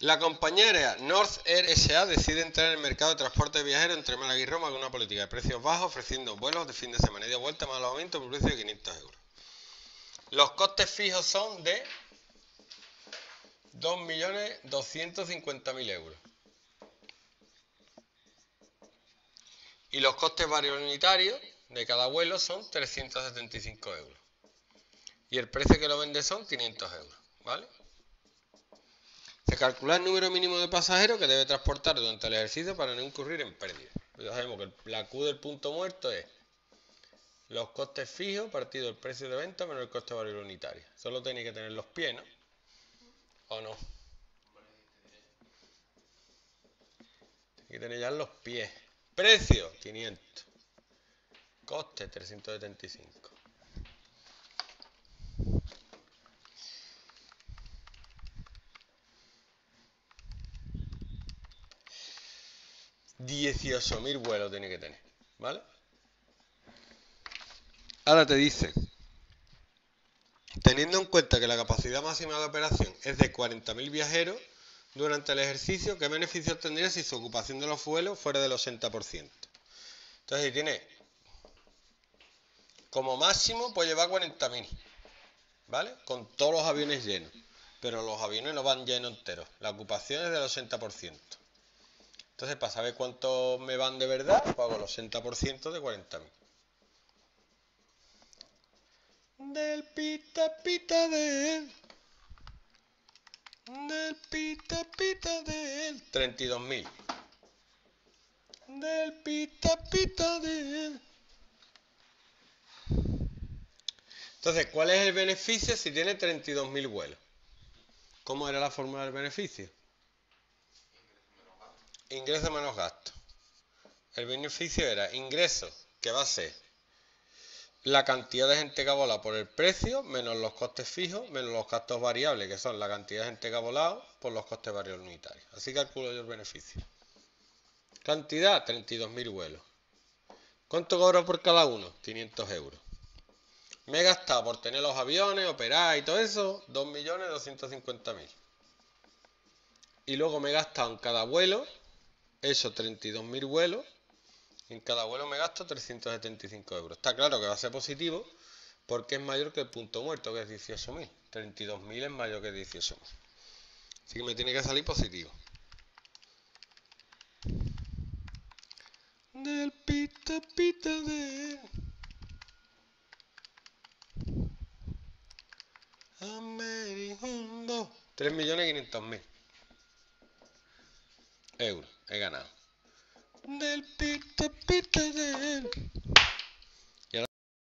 La compañía aérea North Air SA decide entrar en el mercado de transporte de entre Málaga y Roma con una política de precios bajos, ofreciendo vuelos de fin de semana y de vuelta más alojamiento por un precio de 500 euros. Los costes fijos son de 2.250.000 euros. Y los costes varios unitarios de cada vuelo son 375 euros. Y el precio que lo vende son 500 euros. ¿Vale? Se calcula el número mínimo de pasajeros que debe transportar durante el ejercicio para no incurrir en pérdidas. Ya sabemos que la Q del punto muerto es los costes fijos partido el precio de venta menos el coste variable unitario. Solo tenéis que tener los pies, ¿no? ¿O no? Tenéis que tener ya los pies. Precio, 500. Coste, 375. Mil vuelos tiene que tener, ¿vale? Ahora te dice, teniendo en cuenta que la capacidad máxima de operación es de 40.000 viajeros durante el ejercicio, ¿qué beneficios tendría si su ocupación de los vuelos fuera del 80%? Entonces, si tiene como máximo, pues lleva 40.000, ¿vale? Con todos los aviones llenos. Pero los aviones no van llenos enteros. La ocupación es del 80%. Entonces, para saber cuántos me van de verdad, hago el 80% de 40.000. Del pita pita de él. Del pita pita de él. 32.000. Del pita pita de él. Entonces, ¿cuál es el beneficio si tiene 32.000 vuelos? ¿Cómo era la fórmula del beneficio? Ingreso menos gasto. El beneficio era ingreso, que va a ser la cantidad de gente que ha volado por el precio, menos los costes fijos, menos los gastos variables, que son la cantidad de gente que ha volado por los costes variables unitarios. Así calculo yo el beneficio. Cantidad, 32.000 vuelos. ¿Cuánto cobro por cada uno? 500 euros. Me he gastado por tener los aviones, operar y todo eso, 2.250.000. Y luego me he gastado en cada vuelo, eso, 32.000 vuelos, en cada vuelo me gasto 375 euros. Está claro que va a ser positivo porque es mayor que el punto muerto, que es 18.000. 32.000 es mayor que 18.000. Así que me tiene que salir positivo. Del pita pita de... Amerihundo. 3.500.000 euros He ganado. Del pita pita del